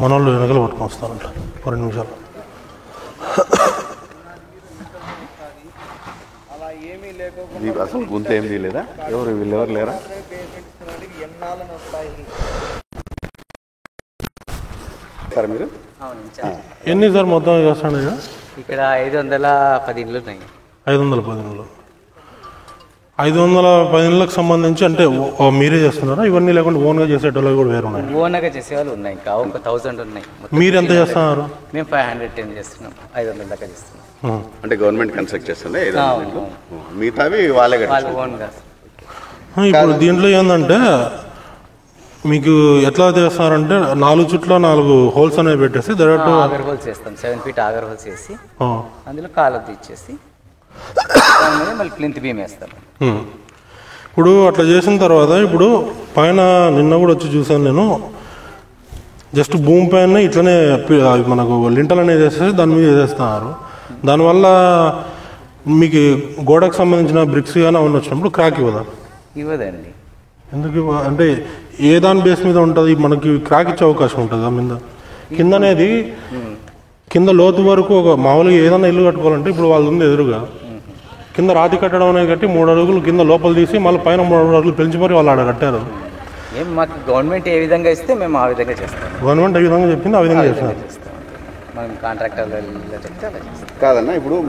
మన వాళ్ళు వెనకలు పట్టుకొని వస్తారంట. ఒక రెండు నిమిషాలు. అలా ఏమీ లేకుండా నీకు అసలు గుంత ఏం తీయలేదా ఎవరు వీళ్ళు ఎవరు లేరా? సార్ మీరు? అవును సార్ ఎన్ని సార్ మొత్తం ఇక్కడ ఐదు వందల పది ఇండ్లు ఉన్నాయి. ఐదు వందల పదిహేనులో ఐదు వందల పదిహేనులకు సంబంధించి అంటే మీరే చేస్తున్నారా? ఇవన్నీ లేకుండా ఓన్గా చేసేటోళ్ళు కూడా వేరు ఉన్నాయి ఓనగా చేసేవాళ్ళు ఉన్నాయి ఇంకా. ఒక థౌజండ్ ఉన్నాయి. మీరు ఎంత చేస్తున్నారు? మేము ఫైవ్ హండ్రెడ్ టెన్ చేస్తున్నాం. ఐదు వందల దాకా చేస్తున్నాం. అంటే గవర్నమెంట్ కన్స్ట్రక్ట్ చేస్తుంది. మిగతావి వాళ్ళే ఓన్గా. ఇప్పుడు దీంట్లో ఏంటంటే మీకు ఎట్లా చేస్తారంటే నాలుగు చుట్ల నాలుగు హోల్స్ అనేవి పెట్టేసి ఆగర్ హోల్స్ చేస్తాం. సెవెన్ ఫీట్ ఆగర్ హోల్స్ వేసి ఆ, అందులో కాలర్ మీద మళ్ళీ ప్లింత్ బీమ్ వేస్తాం. ఉం. ఇప్పుడు అట్లా చేసిన తర్వాత ఇప్పుడు పైన నిన్న కూడా వచ్చి చూసాను నేను. జస్ట్ భూమి పైన ఇట్లనే మనకు లింటల్ అనేది వేసేసి దాని మీద వేసేస్తున్నారు. దానివల్ల మీకు గోడకు సంబంధించిన బ్రిక్స్ కానీ అవన్నీ వచ్చినప్పుడు క్రాక్ ఇవ్వదా? ఇవ్వదండి. ఎందుకు ఇవ్వ- అంటే ఏ దాని బేస్ మీద ఉంటుంది? మనకి క్రాక్ ఇచ్చే అవకాశం ఉంటుంది మీద? కింద అనేది కింద లోతు వరకు ఒక మామూలుగా ఏదైనా ఇల్లు కట్టుకోవాలంటే ఇప్పుడు వాళ్ళు ఉంది ఎదురుగా. కింద రాతి కట్టడం అనేది కట్టి మూడు అడుగులు కింద లోపల తీసి మళ్ళీ పైన మూడు అడుగులు పెంచి మరి వాళ్ళు ఆడ కట్టారు ఏం మాకు గవర్నమెంట్ ఏ విధంగా ఇస్తే మేము ఆ విధంగా చేస్తాం. గవర్నమెంట్ ఏ విధంగా చెప్పింది ఆ విధంగా చేస్తాం. మనం చేస్తాం కాదన్నా ఇప్పుడు